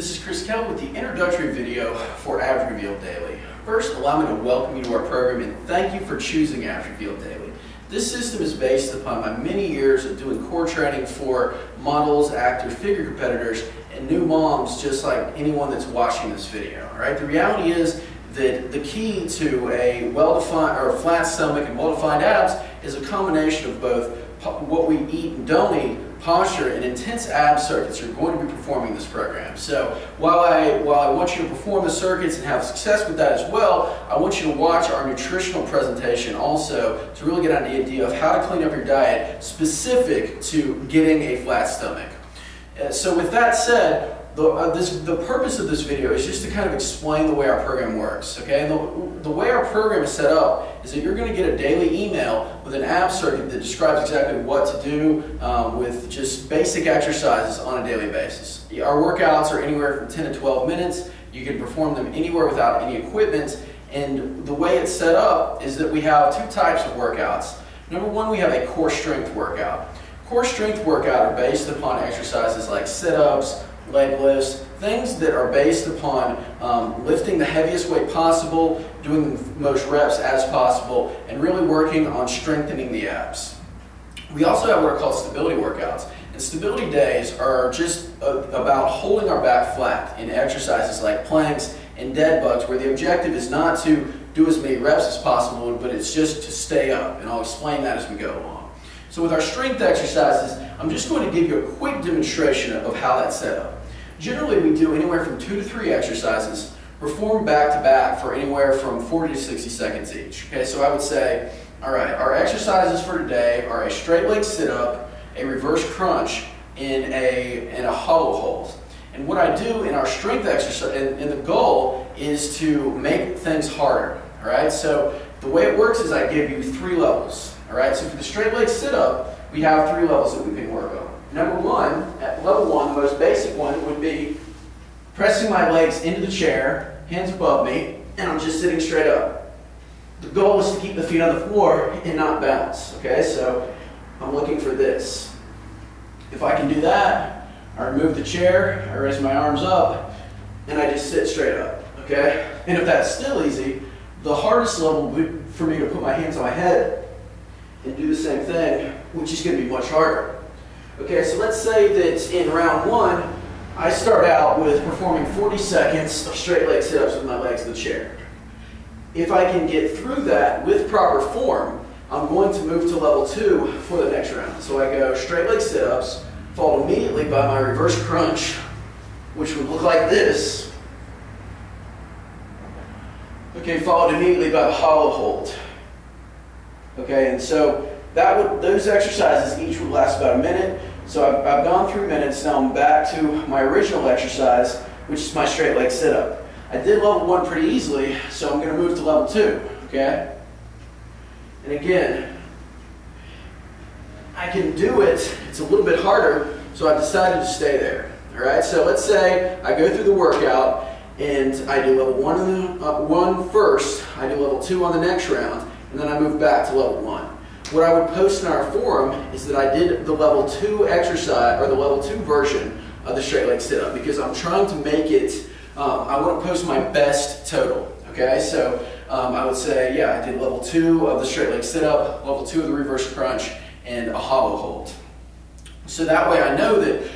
This is Chris Kell with the introductory video for Abs Revealed Daily. First, allow me to welcome you to our program and thank you for choosing Abs Revealed Daily. This system is based upon my many years of doing core training for models, actors, figure competitors, and new moms just like anyone that's watching this video. All right? The reality is that the key to a well-defined or flat stomach and well-defined abs is a combination of both what we eat and don't eat, posture, and intense ab circuits you're going to be performing this program. So while I, while I want you to perform the circuits and have success with that as well, I want you to watch our nutritional presentation also to really get an idea of how to clean up your diet specific to getting a flat stomach. Uh, so with that said, the, uh, this, the purpose of this video is just to kind of explain the way our program works, okay? The, the way our program is set up is that you're going to get a daily email with an ab circuit that describes exactly what to do um, with just basic exercises on a daily basis. Our workouts are anywhere from 10 to 12 minutes. You can perform them anywhere without any equipment. And the way it's set up is that we have two types of workouts. Number one, we have a core strength workout. Core strength workout are based upon exercises like sit-ups, leg lifts, things that are based upon um, lifting the heaviest weight possible, doing the most reps as possible, and really working on strengthening the abs. We also have what are called stability workouts. And stability days are just a, about holding our back flat in exercises like planks and dead bugs, where the objective is not to do as many reps as possible, but it's just to stay up. And I'll explain that as we go along. So with our strength exercises, I'm just going to give you a quick demonstration of how that's set up. Generally, we do anywhere from two to three exercises, perform back to back for anywhere from 40 to 60 seconds each. Okay, so I would say, all right, our exercises for today are a straight leg sit up, a reverse crunch, in a, in a hollow hold. And what I do in our strength exercise, and, and the goal is to make things harder. All right, so the way it works is I give you three levels. All right, so for the straight leg sit up, we have three levels that we can work on. Number one, at level one, the most basic one would be pressing my legs into the chair, hands above me, and I'm just sitting straight up. The goal is to keep the feet on the floor and not bounce, okay? So I'm looking for this. If I can do that, I remove the chair, I raise my arms up, and I just sit straight up, okay? And if that's still easy, the hardest level for me to put my hands on my head and do the same thing, which is going to be much harder. Okay, so let's say that in round one, I start out with performing 40 seconds of straight leg sit-ups with my legs in the chair. If I can get through that with proper form, I'm going to move to level two for the next round. So I go straight leg sit-ups, followed immediately by my reverse crunch, which would look like this. Okay, followed immediately by a hollow hold. Okay, and so that would those exercises each would last about a minute. So I've, I've gone through minutes, now I'm back to my original exercise, which is my straight leg sit-up. I did level one pretty easily, so I'm going to move to level two, okay? And again, I can do it, it's a little bit harder, so I've decided to stay there, all right? So let's say I go through the workout, and I do level one, the, uh, one first, I do level two on the next round, and then I move back to level one. What I would post in our forum is that I did the level two exercise, or the level two version of the straight leg sit-up because I'm trying to make it, um, I want to post my best total, okay? So um, I would say, yeah, I did level two of the straight leg sit-up, level two of the reverse crunch, and a hollow hold. So that way I know that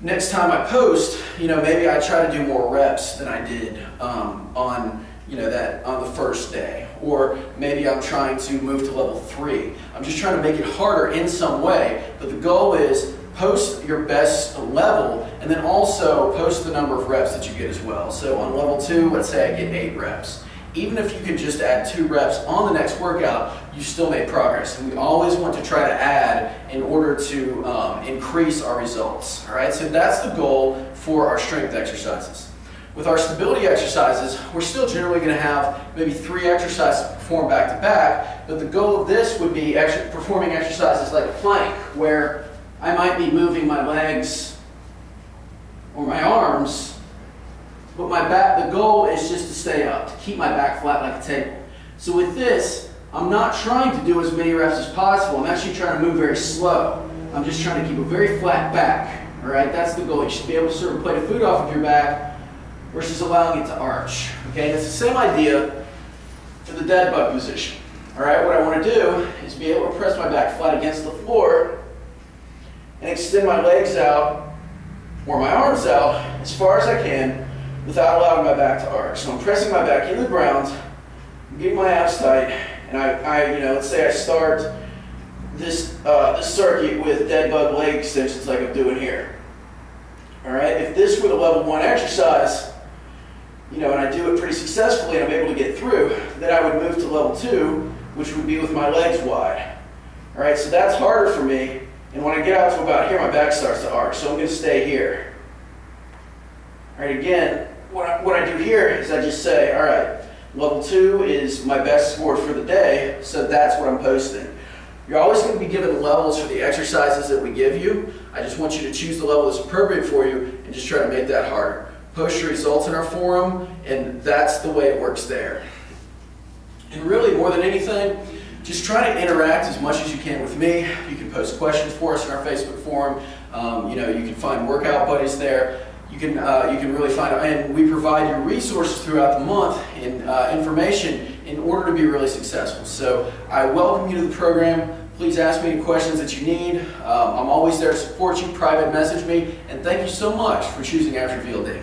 next time I post, you know, maybe I try to do more reps than I did um, on you know, that on the first day. Or maybe I'm trying to move to level three. I'm just trying to make it harder in some way, but the goal is post your best level and then also post the number of reps that you get as well. So on level two, let's say I get eight reps. Even if you can just add two reps on the next workout, you still made progress. And we always want to try to add in order to um, increase our results. All right, so that's the goal for our strength exercises. With our stability exercises, we're still generally going to have maybe three exercises performed back to back, but the goal of this would be actually performing exercises like a plank, where I might be moving my legs or my arms, but my back, the goal is just to stay up, to keep my back flat like a table. So with this, I'm not trying to do as many reps as possible. I'm actually trying to move very slow. I'm just trying to keep a very flat back. All right, that's the goal. You should be able to serve a plate of food off of your back versus allowing it to arch. Okay, and it's the same idea for the dead bug position. All right, what I want to do is be able to press my back flat against the floor and extend my legs out or my arms out as far as I can without allowing my back to arch. So I'm pressing my back into the ground, I'm getting my abs tight, and I, I you know, let's say I start this, uh, this circuit with dead bug leg extensions like I'm doing here. All right, if this were the level one exercise, you know, and I do it pretty successfully and I'm able to get through, then I would move to level two, which would be with my legs wide. All right, so that's harder for me. And when I get out to about here, my back starts to arch. So I'm going to stay here. All right, again, what I, what I do here is I just say, all right, level two is my best score for the day, so that's what I'm posting. You're always going to be given levels for the exercises that we give you. I just want you to choose the level that's appropriate for you and just try to make that harder. Post your results in our forum, and that's the way it works there. And really, more than anything, just try to interact as much as you can with me. You can post questions for us in our Facebook forum. Um, you know, you can find workout buddies there. You can, uh, you can really find, and we provide you resources throughout the month and uh, information in order to be really successful. So I welcome you to the program. Please ask me any questions that you need. Um, I'm always there to support you. Private message me. And thank you so much for choosing Atrophy Daily.